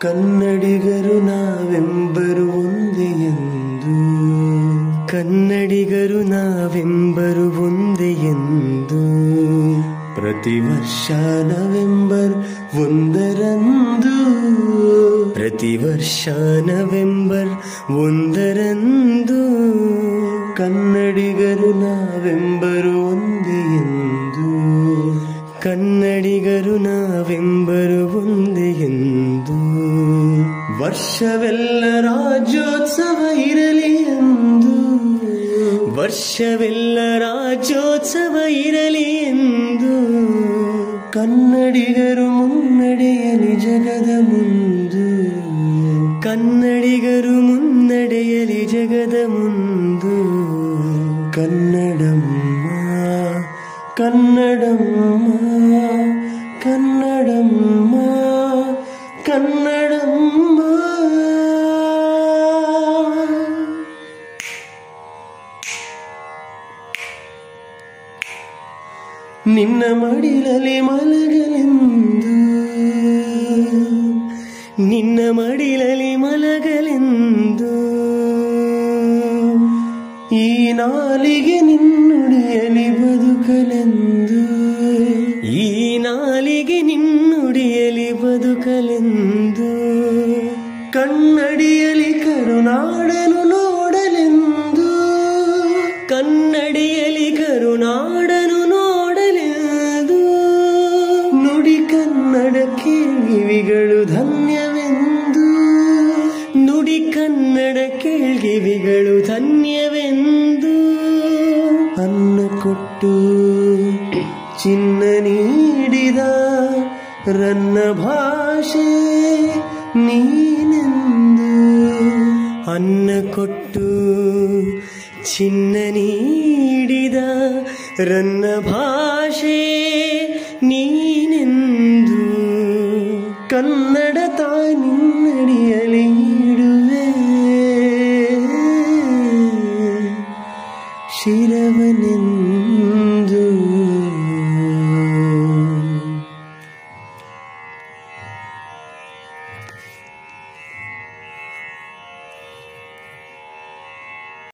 ಕನ್ನಡಿಗರು ನಾವೆಂಬರು ಒಂದೇ ಎಂದು. ಕನ್ನಡಿಗರು ನಾವೆಂಬರು ಒಂದೇ ಎಂದು. ಪ್ರತಿ ವರ್ಷ ನವೆಂಬರ್ ಒಂದರಂದು. ಪ್ರತಿ ವರ್ಷ ನವೆಂಬರ್ ಒಂದರಂದು. ಕನ್ನಡಿಗರು ನಾವೆಂಬರು ಒಂದೇ ಎಂದು. ಕನ್ನಡಿಗರು ನಾವೆಂಬರು ಒಂದೇ ಎಂದು. ವರ್ಷವೆಲ್ಲ ರಾಜ್ಯೋತ್ಸವ ಇರಲಿ ಎಂದು ವರ್ಷವೆಲ್ಲ ರಾಜ್ಯೋತ್ಸವ ಇರಲಿ ಎಂದು ಕನ್ನಡಿಗರು ಮುನ್ನಡೆಯಲಿ ಜಗದ ಮುಂದು ಕನ್ನಡಿಗರು ಮುನ್ನಡೆಯಲಿ ಜಗದ ಮುಂದು ಕನ್ನಡಮ್ಮ ಕನ್ನಡಮ್ಮ ಕನ್ನಡಮ್ಮ ನಿನ್ನ ಮಡಿಲಲಿ ಮಲಗಲೆಂದು. ನಿನ್ನ ಮಡಿಲಲಿ ಮಲಗಲೆಂದು. ಈ ನಾಲಿಗೆ ನಿನ್ನುಡಿಯಲಿ ಬದುಕಲೆಂದು. ಈ ನಾಲಿಗೆ ನಿನ್ನುಡಿಯಲಿ ಬದುಕಲೆಂದು. ಕನ್ನಡಿಯಲಿ ಕರುನಾಡನು ನೋಡಲೆಂದು. ಕನ್ನಡಿಯಲಿ ಕರುನಾಡನು ಕೇಳ್ಗಿವಿಗಳು ಧನ್ಯವೆಂದು ಅನ್ನ ಕೊಟ್ಟು ಚಿನ್ನ ನೀಡಿದ ರನ್ನ ಭಾಷೆ ನೀನೆಂದು ಅನ್ನ ಕೊಟ್ಟು ಚಿನ್ನ ನೀಡಿದ ರನ್ನ ಭಾಷೆ ನೀನೆಂದು ಕನ್ನಡ ശിരവനെന്ന്